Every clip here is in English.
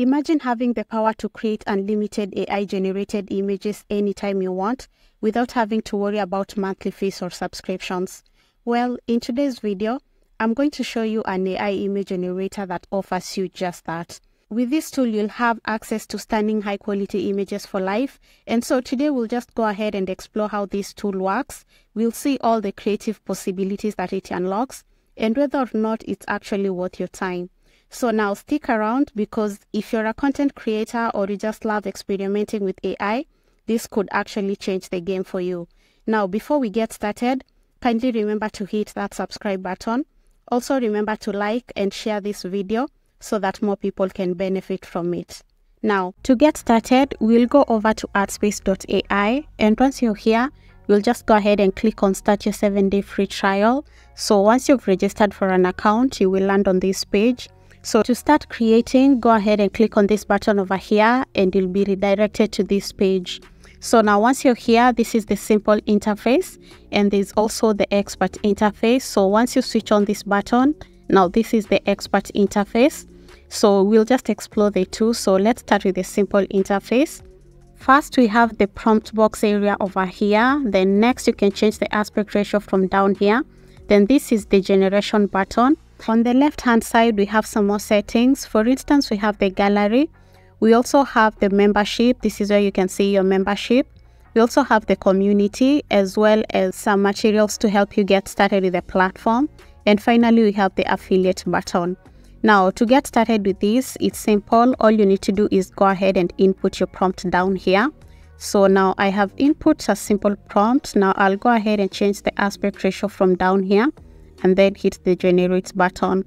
Imagine having the power to create unlimited AI generated images anytime you want without having to worry about monthly fees or subscriptions. Well, in today's video, I'm going to show you an AI image generator that offers you just that. With this tool, you'll have access to stunning high quality images for life. And so today we'll just go ahead and explore how this tool works. We'll see all the creative possibilities that it unlocks and whether or not it's actually worth your time. So now stick around because if you're a content creator or you just love experimenting with AI, this could actually change the game for you. Now, before we get started, kindly remember to hit that subscribe button. Also remember to like and share this video so that more people can benefit from it. Now, to get started, we'll go over to artspace.ai and once you're here, you'll just go ahead and click on start your 7-day free trial. So once you've registered for an account, you will land on this page. So to start creating, go ahead and click on this button over here and you'll be redirected to this page. So now once you're here, this is the simple interface and there's also the expert interface. So once you switch on this button, now this is the expert interface. So we'll just explore the two. So let's start with the simple interface. First, we have the prompt box area over here. Then next, you can change the aspect ratio from down here. Then this is the generation button. On the left hand side, we have some more settings. For instance, we have the gallery. We also have the membership. This is where you can see your membership. We also have the community as well as some materials to help you get started with the platform. And finally, we have the affiliate button. Now, to get started with this, it's simple. All you need to do is go ahead and input your prompt down here. So now I have input a simple prompt. Now I'll go ahead and change the aspect ratio from down here and then hit the generate button.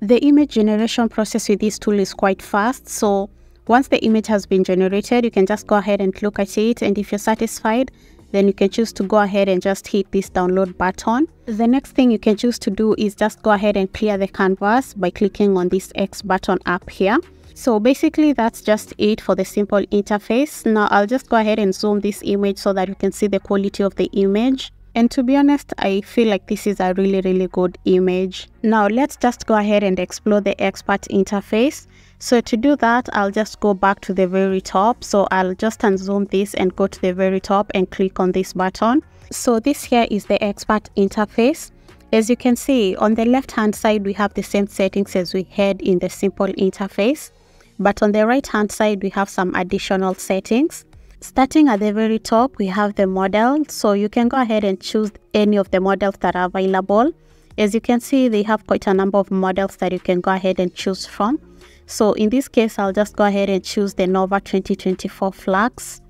The image generation process with this tool is quite fast. So once the image has been generated, you can just go ahead and look at it. And if you're satisfied, then you can choose to go ahead and just hit this download button. The next thing you can choose to do is just go ahead and clear the canvas by clicking on this X button up here. So basically that's just it for the simple interface. Now I'll just go ahead and zoom this image so that you can see the quality of the image. And to be honest, I feel like this is a really, really good image. Now let's just go ahead and explore the expert interface. So to do that, I'll just go back to the very top. So I'll just unzoom this and go to the very top and click on this button. So this here is the expert interface. As you can see, on the left hand side, we have the same settings as we had in the simple interface. But on the right hand side, we have some additional settings. Starting at the very top, we have the model. So you can go ahead and choose any of the models that are available. As you can see, they have quite a number of models that you can go ahead and choose from. So in this case, I'll just go ahead and choose the Nova 2024 Flux.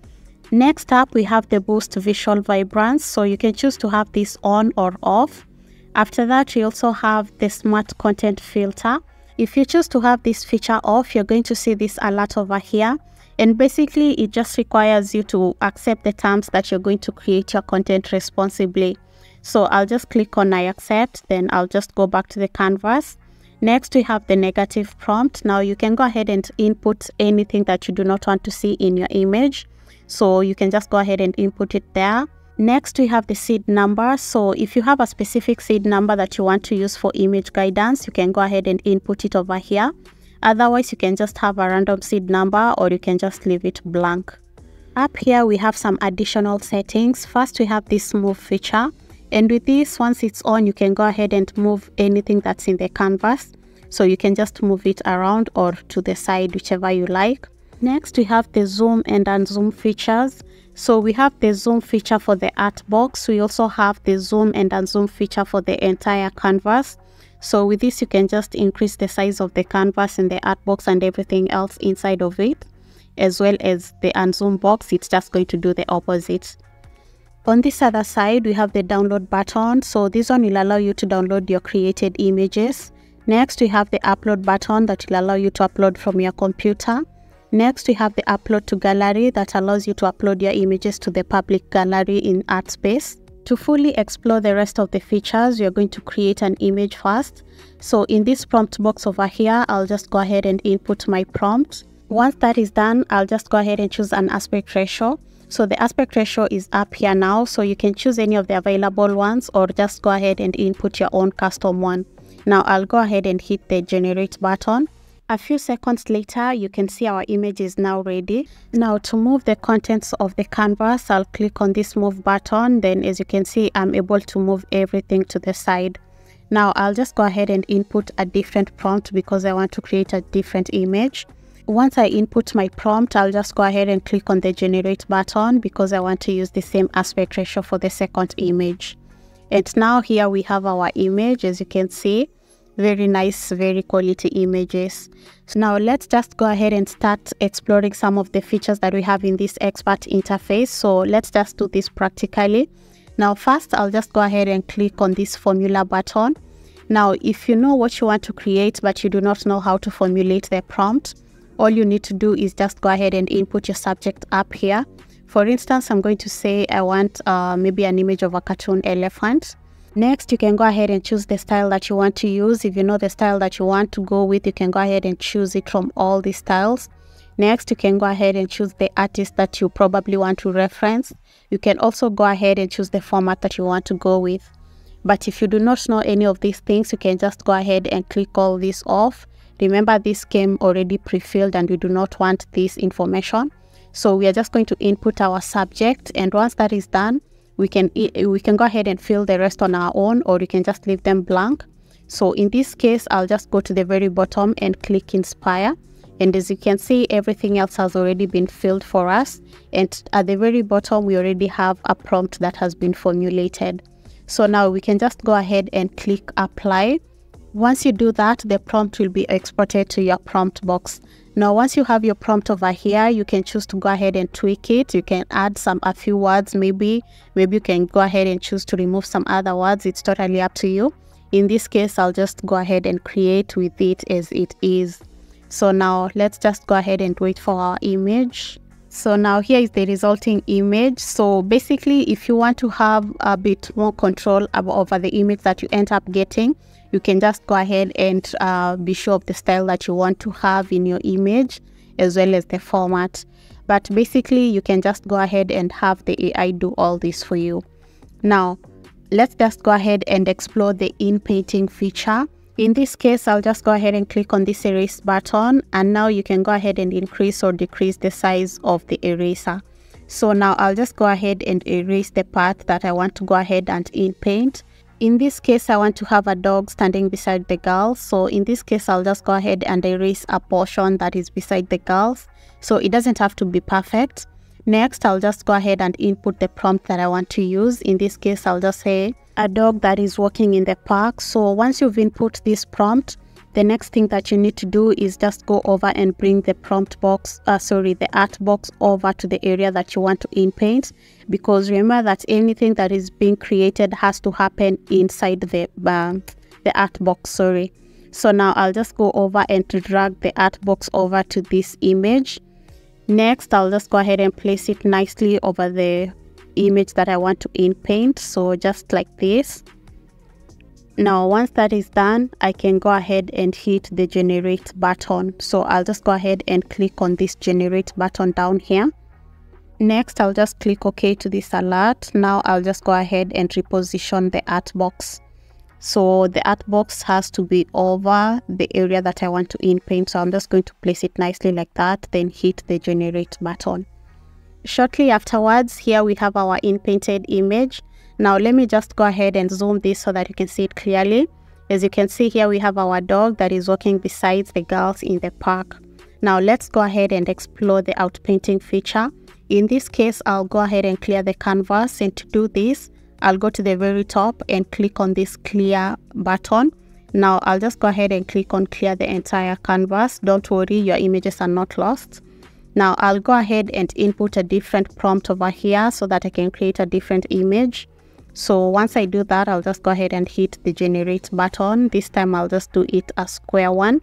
Next up, we have the Boost Visual Vibrance. So you can choose to have this on or off. After that, we also have the Smart Content Filter. If you choose to have this feature off, you're going to see this alert over here. And basically, it just requires you to accept the terms that you're going to create your content responsibly. So I'll just click on I accept, then I'll just go back to the canvas. Next, we have the negative prompt. Now you can go ahead and input anything that you do not want to see in your image. So you can just go ahead and input it there. Next, we have the seed number. So if you have a specific seed number that you want to use for image guidance, you can go ahead and input it over here. Otherwise, you can just have a random seed number or you can just leave it blank. Up here, we have some additional settings. First, we have this move feature. And with this, once it's on, you can go ahead and move anything that's in the canvas. So you can just move it around or to the side, whichever you like. Next, we have the zoom and unzoom features. So we have the zoom feature for the art box. We also have the zoom and unzoom feature for the entire canvas. So with this, you can just increase the size of the canvas and the art box and everything else inside of it. As well as the unzoom box, it's just going to do the opposite. On this other side, we have the download button. So this one will allow you to download your created images. Next, we have the upload button that will allow you to upload from your computer. Next, we have the upload to gallery that allows you to upload your images to the public gallery in ArtSpace. To fully explore the rest of the features, you're going to create an image first. So in this prompt box over here, I'll just go ahead and input my prompt. Once that is done, I'll just go ahead and choose an aspect ratio. So the aspect ratio is up here now, so you can choose any of the available ones or just go ahead and input your own custom one. Now I'll go ahead and hit the generate button. A few seconds later, you can see our image is now ready. Now to move the contents of the canvas, I'll click on this move button. Then as you can see, I'm able to move everything to the side. Now I'll just go ahead and input a different prompt because I want to create a different image. Once I input my prompt, I'll just go ahead and click on the generate button because I want to use the same aspect ratio for the second image. And now here we have our image as you can see very nice very quality images. So now let's just go ahead and start exploring some of the features that we have in this expert interface. So let's just do this practically. Now first i'll just go ahead and click on this formula button. Now if you know what you want to create but you do not know how to formulate the prompt all you need to do is just go ahead and input your subject up here. For instance i'm going to say i want uh, maybe an image of a cartoon elephant Next, you can go ahead and choose the style that you want to use. If you know the style that you want to go with, you can go ahead and choose it from all the styles. Next, you can go ahead and choose the artist that you probably want to reference. You can also go ahead and choose the format that you want to go with. But if you do not know any of these things, you can just go ahead and click all this off. Remember, this came already pre-filled and we do not want this information. So we are just going to input our subject. And once that is done, we can we can go ahead and fill the rest on our own or you can just leave them blank. So in this case i'll just go to the very bottom and click inspire. And as you can see everything else has already been filled for us. And at the very bottom we already have a prompt that has been formulated. So now we can just go ahead and click apply. Once you do that the prompt will be exported to your prompt box now, once you have your prompt over here, you can choose to go ahead and tweak it. You can add some a few words, maybe. Maybe you can go ahead and choose to remove some other words. It's totally up to you. In this case, I'll just go ahead and create with it as it is. So now let's just go ahead and wait for our image. So now here is the resulting image. So basically, if you want to have a bit more control over the image that you end up getting, you can just go ahead and uh, be sure of the style that you want to have in your image as well as the format. But basically you can just go ahead and have the AI do all this for you. Now let's just go ahead and explore the in painting feature. In this case I'll just go ahead and click on this erase button and now you can go ahead and increase or decrease the size of the eraser. So now I'll just go ahead and erase the part that I want to go ahead and in paint in this case, I want to have a dog standing beside the girl. So in this case, I'll just go ahead and erase a portion that is beside the girls. So it doesn't have to be perfect. Next, I'll just go ahead and input the prompt that I want to use. In this case, I'll just say a dog that is walking in the park. So once you've input this prompt, the next thing that you need to do is just go over and bring the prompt box uh, sorry the art box over to the area that you want to in paint because remember that anything that is being created has to happen inside the uh, the art box sorry. So now i'll just go over and drag the art box over to this image. Next i'll just go ahead and place it nicely over the image that i want to in paint so just like this now, once that is done, I can go ahead and hit the generate button. So I'll just go ahead and click on this generate button down here. Next, I'll just click OK to this alert. Now I'll just go ahead and reposition the art box. So the art box has to be over the area that I want to in paint. So I'm just going to place it nicely like that, then hit the generate button. Shortly afterwards, here we have our in painted image. Now let me just go ahead and zoom this so that you can see it clearly. As you can see here, we have our dog that is walking beside the girls in the park. Now let's go ahead and explore the outpainting feature. In this case, I'll go ahead and clear the canvas and to do this, I'll go to the very top and click on this clear button. Now I'll just go ahead and click on clear the entire canvas. Don't worry, your images are not lost. Now I'll go ahead and input a different prompt over here so that I can create a different image. So once I do that, I'll just go ahead and hit the generate button. This time I'll just do it a square one.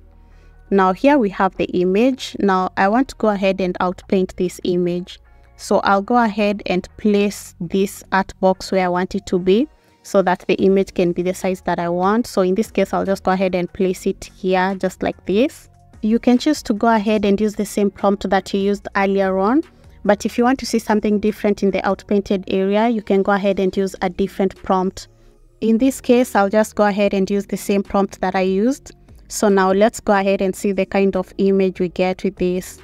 Now here we have the image. Now I want to go ahead and outpaint this image. So I'll go ahead and place this art box where I want it to be so that the image can be the size that I want. So in this case, I'll just go ahead and place it here just like this. You can choose to go ahead and use the same prompt that you used earlier on but if you want to see something different in the outpainted area, you can go ahead and use a different prompt. In this case, I'll just go ahead and use the same prompt that I used. So now let's go ahead and see the kind of image we get with this.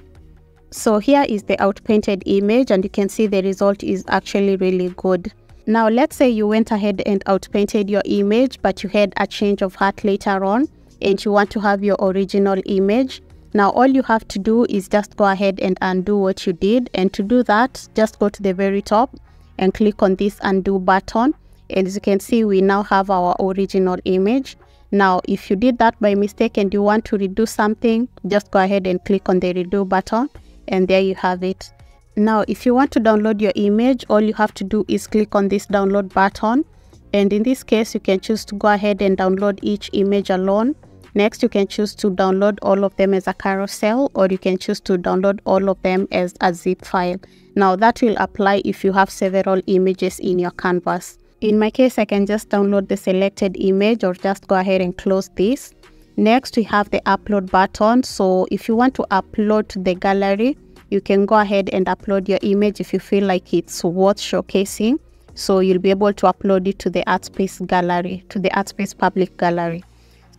So here is the outpainted image and you can see the result is actually really good. Now let's say you went ahead and outpainted your image but you had a change of heart later on and you want to have your original image. Now all you have to do is just go ahead and undo what you did and to do that just go to the very top and click on this undo button and as you can see we now have our original image. Now if you did that by mistake and you want to redo something just go ahead and click on the redo button and there you have it. Now, if you want to download your image, all you have to do is click on this download button. And in this case, you can choose to go ahead and download each image alone. Next, you can choose to download all of them as a carousel or you can choose to download all of them as a zip file. Now, that will apply if you have several images in your canvas. In my case, I can just download the selected image or just go ahead and close this. Next, we have the upload button. So if you want to upload to the gallery, you can go ahead and upload your image if you feel like it's worth showcasing. So you'll be able to upload it to the ArtSpace gallery, to the ArtSpace public gallery.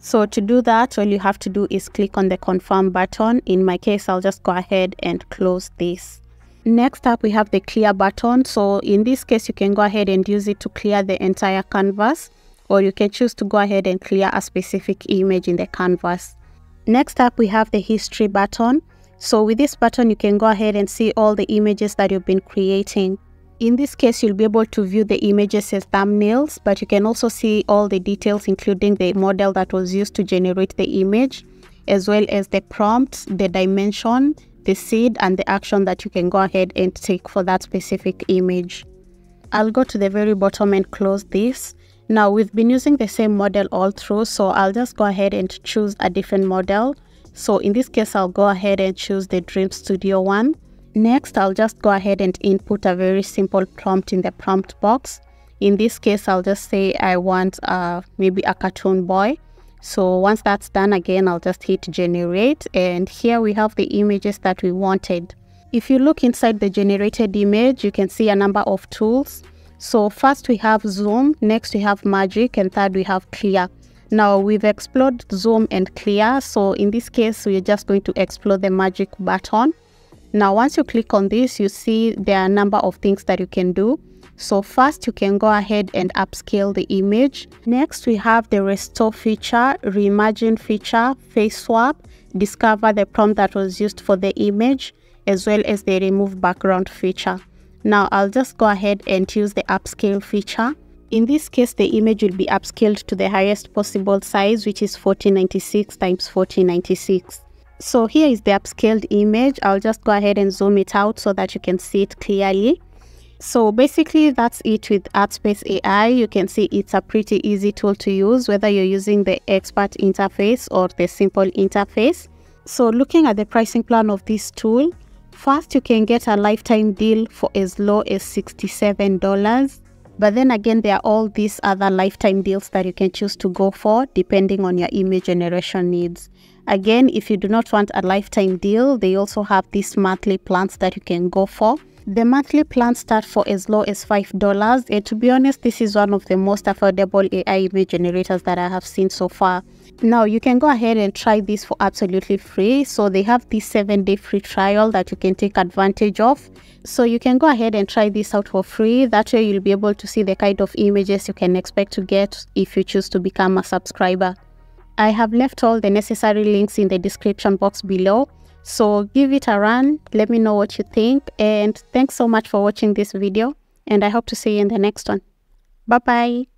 So to do that, all you have to do is click on the confirm button. In my case, I'll just go ahead and close this. Next up, we have the clear button. So in this case, you can go ahead and use it to clear the entire canvas, or you can choose to go ahead and clear a specific image in the canvas. Next up, we have the history button. So with this button, you can go ahead and see all the images that you've been creating. In this case, you'll be able to view the images as thumbnails, but you can also see all the details, including the model that was used to generate the image, as well as the prompt, the dimension, the seed, and the action that you can go ahead and take for that specific image. I'll go to the very bottom and close this. Now, we've been using the same model all through, so I'll just go ahead and choose a different model. So in this case, I'll go ahead and choose the Dream Studio one. Next, I'll just go ahead and input a very simple prompt in the prompt box. In this case, I'll just say I want uh, maybe a cartoon boy. So once that's done again, I'll just hit generate and here we have the images that we wanted. If you look inside the generated image, you can see a number of tools. So first we have zoom, next we have magic and third we have clear. Now we've explored zoom and clear. So in this case, we're just going to explore the magic button. Now, once you click on this, you see there are a number of things that you can do. So first, you can go ahead and upscale the image. Next, we have the restore feature, reimagine feature, face swap, discover the prompt that was used for the image, as well as the remove background feature. Now, I'll just go ahead and use the upscale feature. In this case, the image will be upscaled to the highest possible size, which is 1496 times 1496. So here is the upscaled image. I'll just go ahead and zoom it out so that you can see it clearly. So basically that's it with ArtSpace AI. You can see it's a pretty easy tool to use whether you're using the expert interface or the simple interface. So looking at the pricing plan of this tool, first you can get a lifetime deal for as low as $67. But then again, there are all these other lifetime deals that you can choose to go for depending on your image generation needs. Again, if you do not want a lifetime deal, they also have these monthly plans that you can go for. The monthly plans start for as low as $5 and to be honest, this is one of the most affordable AI image generators that I have seen so far. Now you can go ahead and try this for absolutely free. So they have this 7 day free trial that you can take advantage of. So you can go ahead and try this out for free. That way you'll be able to see the kind of images you can expect to get if you choose to become a subscriber. I have left all the necessary links in the description box below. So give it a run, let me know what you think and thanks so much for watching this video and I hope to see you in the next one. Bye bye.